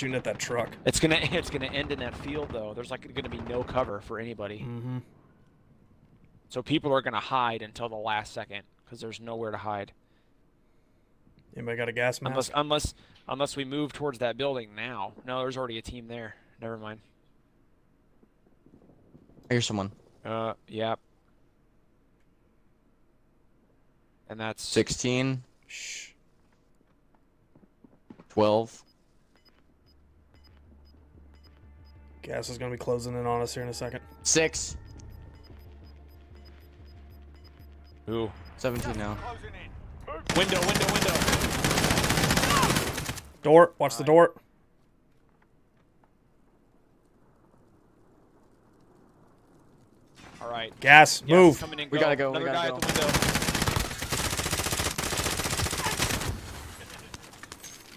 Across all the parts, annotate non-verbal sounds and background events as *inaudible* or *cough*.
shooting at that truck. It's gonna *laughs* it's gonna end in that field though. There's like gonna be no cover for anybody. Mm-hmm. So people are gonna hide until the last second because there's nowhere to hide. Anybody got a gas mask? Unless unless unless we move towards that building now. No, there's already a team there. Never mind. I hear someone. Uh, yeah. And that's 16, Shh. 12. Gas is gonna be closing in on us here in a second. 6. Ooh. 17 now. Window, window, window. Door. Watch the door. All right. Gas. Yes, Move. Coming in, We gotta go, we Another gotta guy go. at the window.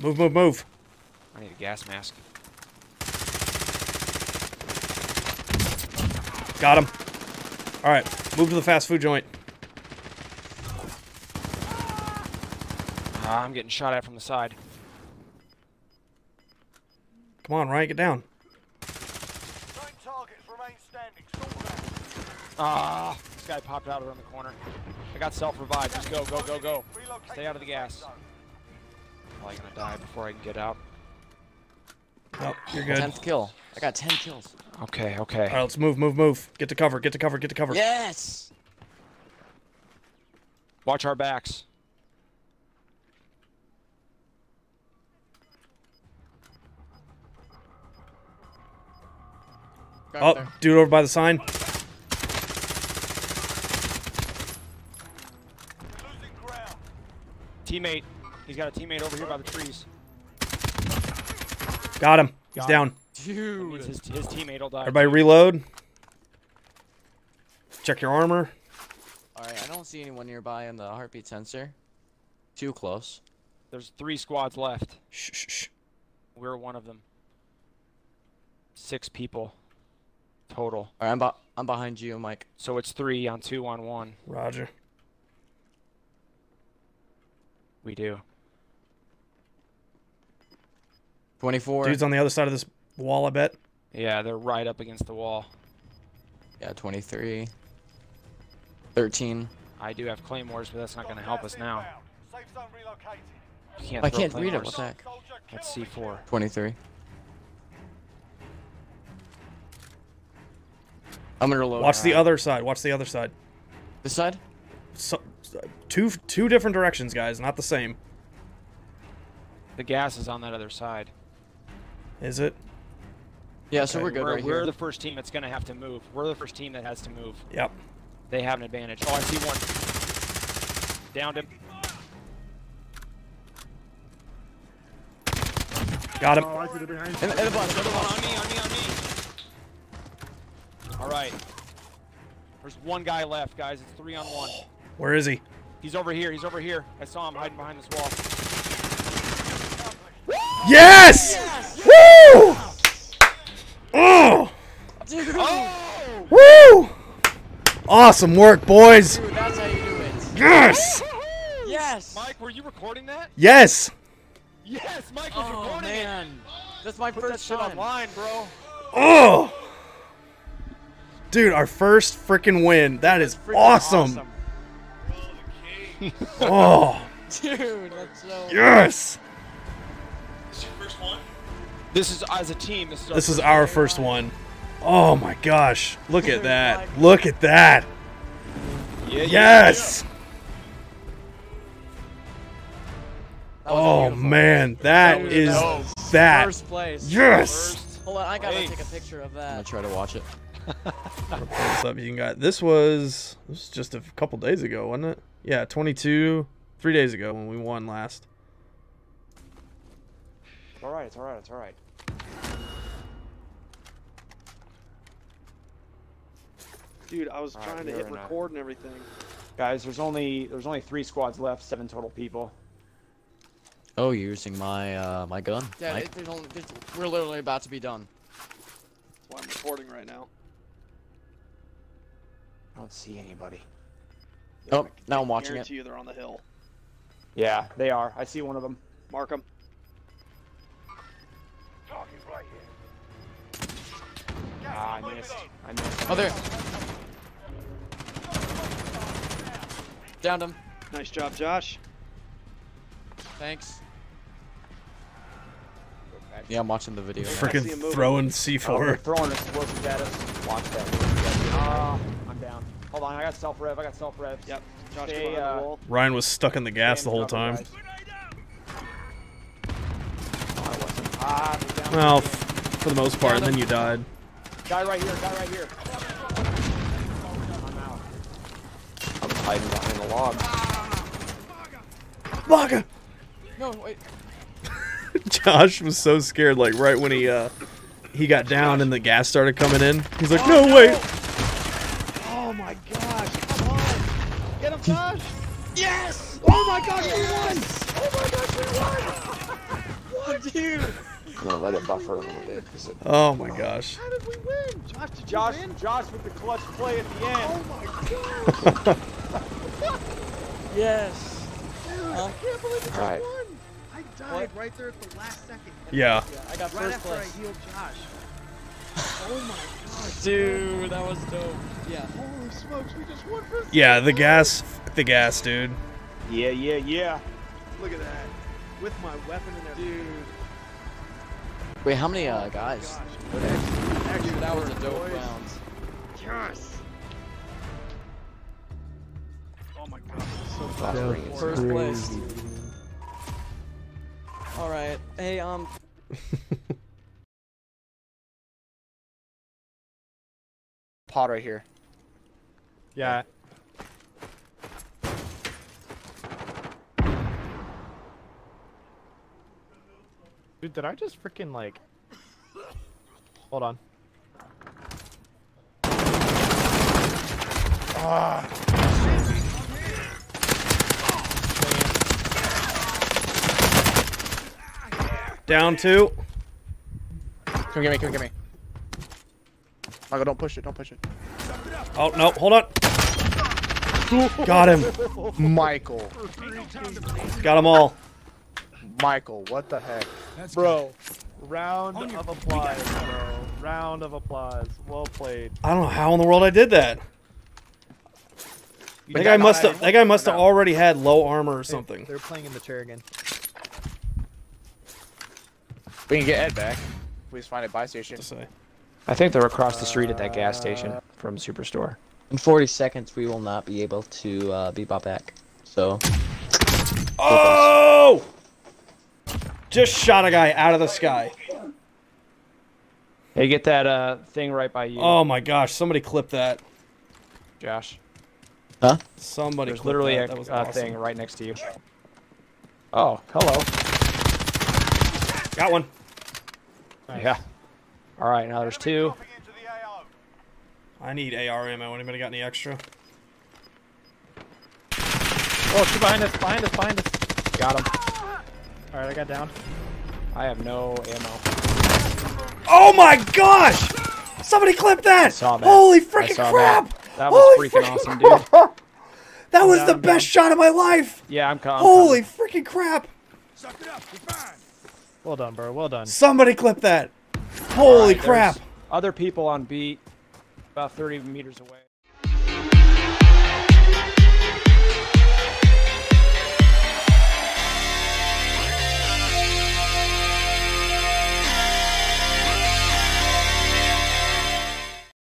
Move. Move. Move. I need a gas mask. Got him. All right. Move to the fast food joint. Ah, I'm getting shot at from the side. Come on, Ryan. Get down. Nine targets remain standing. Ah, this guy popped out around the corner. I got self-revive. Just go, go, go, go. Stay out of the gas. Probably gonna die before I can get out. Oh, you're good. 10th kill. I got 10 kills. Okay, okay. All right. Let's move. Move. Move. Get to cover. Get to cover. Get to cover. Yes! Watch our backs. Guy Oh, there. dude over by the sign. Teammate. He's got a teammate over here by the trees. Got him. He's Got down. That Dude. his, his teammate will die. Everybody reload. Check your armor. Alright, I don't see anyone nearby on the heartbeat sensor. Too close. There's three squads left. Shh, shh, shh. We're one of them. Six people total. Alright, I'm, be- I'm behind you, Mike. So it's three on two on one. Roger. We do. 24. Dude's on the other side of this wall, I bet. Yeah, they're right up against the wall. Yeah, 23. 13. I do have claymores, but that's not going to help us now. Safe zone relocated. Can't I can't read it. claymores. What the heck? That's. C4. 23. I'm gonna reload. Watch the Alright. other side. Watch the other side. This side? So, two two different directions, guys. Not the same. The gas is on that other side. Is it? Yeah, so Okay, we're good we're, right we're here. the first team that's going to have to move. We're the first team that has to move. Yep. They have an advantage. Oh, I see one. Downed him. Got him. Oh, I see the behind. In, in the box, in the. On me, on me, on me. All right. There's one guy left, guys. It's three on one. Where is he? He's over here. He's over here. I saw him hiding behind this wall. Yes! Woo! Oh! Dude, Woo! Awesome work, boys. dude, that's how you do it. Yes! Yes! Mike, were you recording that? Yes! Yes, Mike was Oh, recording it. man. That's my Put that first shit time. online, bro. Oh! Dude, our first freaking win. That is Freaking awesome. Oh, *laughs* Dude, that's so... yes! This is as a team. This is our This is first our one. first one. Oh my gosh. Look at that. Look at that. Yeah, yeah, Yes! That was Oh man, that Dude, is that. First place. Yes! Hold on, I gotta Hey. take a picture of that. I'm gonna try to watch it. *laughs* What's up, you got? This was this was just a couple days ago, wasn't it? Yeah, 22, three days ago when we won last. It's all right. It's all right. It's all right. Dude, I was Alright, trying to hit in a- record and everything. Guys, there's only there's only three squads left. Seven total people. Oh, you're using my uh my gun? Yeah, it, there's only, there's, we're literally about to be done. That's why I'm recording right now. I don't see anybody. Oh, now I'm watching it. Guarantee you they're on the hill. Yeah, they are. I see one of them. Mark them. Ah, I missed. I missed. Oh, there. Downed him. Nice job, Josh. Thanks. Yeah, I'm watching the video. now. see him Freaking throwing Oh, they're C4. throwing explosives at us. Watch that. Ah, I'm down. Hold on, I got self rev. I got self rev. Yep. Josh, Stay, come behind uh, the wall. Ryan was stuck in the gas the whole time. Ah, they're down. Well, for the most part, and then you died. Guy right here. Guy right here. I'm out. I'm hiding behind the log. Baka! No, wait. *laughs* Josh was so scared, like right when he uh he got down and the gas started coming in. He's like, no, wait. Oh my gosh! Come on! Get him, Josh! yes! Oh my gosh, we won! Oh my gosh, we won! *laughs* what, dude? I'm gonna let it buffer a little bit. 'cause it- Oh my gosh. How did we win? Josh, did Josh, win? Josh with the clutch play at the end. Oh my god! *laughs* Yes. I can't believe we just Alright. won! I died right there at the last second. Yeah. I got Right first after place. I healed Josh. *laughs* Oh my gosh. Dude, that was dope. Yeah. Holy smokes, we just won for Yeah, the gas, the gas, dude. Yeah, yeah, yeah. Look at that. With my weapon and everything. Wait, how many uh guys? Gosh. Excellent. Dude, that was a dope boys. round. Yes. Oh my god, this is so fun. Buffering is First place. All right. Hey, um, *laughs* Pod right here. Yeah. Dude, did I just freaking like? Hold on. Down two. Come get me, come get me. Michael, don't push it, don't push it. Oh no, hold on. Got him. Michael. Got them all. Michael, what the heck? Bro, round of applause, bro. Round of applause. Well played. I don't know how in the world I did that. You That guy must have. have- That guy must have No. already had low armor or They- something. They're playing in the chair again. We can get Ed back. We just find a buy station. I think they're across the street at that gas station from Superstore. In 40 seconds, we will not be able to uh, be brought back. So, Oh! Just shot a guy out of the sky. Hey, get that uh thing right by you, Oh my gosh! Somebody clip that. Josh. Huh? Somebody There's literally that. a that was uh, awesome. thing right next to you. Oh, hello. Got one. Yeah. All right, now there's two. Dropping into the AO. I need AR ammo. Anybody got any extra? Oh, two behind us, behind us, behind us. Got him. All right, I got down. I have no ammo. Oh my gosh! Somebody clip that! saw that. Holy I freaking saw crap! That, that was Holy freaking freaking awesome, dude. *laughs* That was down, the I'm best shot of my life! Yeah, I'm coming. Holy freaking crap! Suck it up, defend. Well done, bro. Well done. Somebody clip that! Holy Alright, crap! Other people on beat, about 30 meters away.